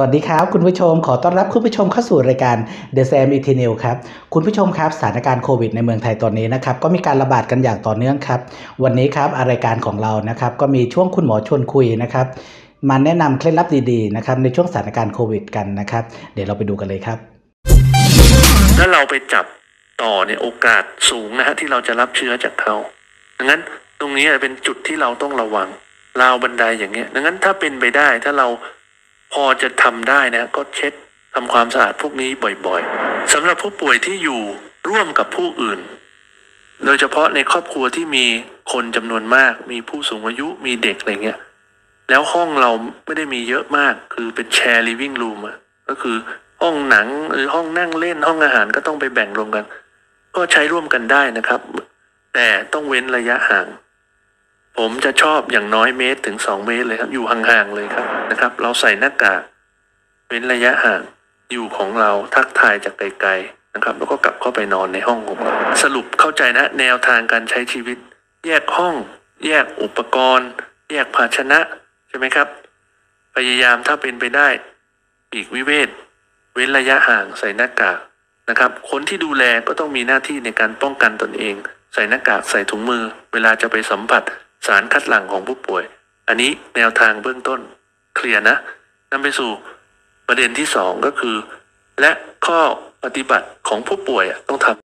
สวัสดีครับ คุณผู้ชมขอต้อนรับคุณผู้ชมเข้าสู่รายการ The Sam e t e n i l ครับ คุณผู้ชมครับสถานการณ์โควิดในเมืองไทยตอนนี้นะครับก็มีการระบาดกันอย่างต่อเนื่องครับ วันนี้ครับรายการของเรานะครับก็มีช่วงคุณหมอชวนคุยนะครับมาแนะนำเคล็ดลับดีๆนะครับในช่วงสถานการณ์โควิดกันนะครับ เดี๋ยวเราไปดูกันเลยครับ ถ้าเราไปจับต่อเนี่ยโอกาสสูงนะฮะที่เราจะรับเชื้อจากเขาดังนั้นตรงนี้เป็นจุดที่เราต้องระวังราวบันไดอย่างเงี้ยดังนั้นถ้าเป็นไปได้ถ้าเรา พอจะทำได้นะ ก็เช็ดทำความสะอาดพวกนี้บ่อยๆสำหรับผู้ป่วยที่อยู่ร่วมกับผู้อื่น โดยเฉพาะในครอบครัวที่มีคนจำนวนมาก มีผู้สูงอายุมีเด็กอะไรเงี้ยแล้วห้องเราไม่ได้มีเยอะมาก คือเป็นแชร์ลิฟ i ิ g งรูมอะก็คือห้องหนังหรือห้องนั่งเล่นห้องอาหารก็ต้องไปแบ่งรวมกัน ก็ใช้ร่วมกันได้นะครับ แต่ต้องเว้นระยะห่าง ผมจะชอบอย่างน้อยเมตรถึงสองเมตรเลยครับ อยู่ห่างๆเลยครับนะครับ เราใส่หน้ากากเว้นระยะห่างอยู่ของเราทักทายจากไกลๆนะครับ แล้วก็กลับเข้าไปนอนในห้องของเราสรุปเข้าใจนะ แนวทางการใช้ชีวิต แยกห้อง แยกอุปกรณ์ แยกภาชนะใช่ไหมครับ พยายามถ้าเป็นไปได้ปีกวิเวทเว้นระยะห่างใส่หน้ากากนะครับ คนที่ดูแลก็ต้องมีหน้าที่ในการป้องกันตนเอง ใส่หน้ากากใส่ถุงมือ เวลาจะไปสัมผัส สารคัดหลั่งของผู้ป่วย อันนี้แนวทางเบื้องต้นเคลียร์นะนำไปสู่ประเด็นที่สองก็คือ และข้อปฏิบัติของผู้ป่วยอะต้องทำ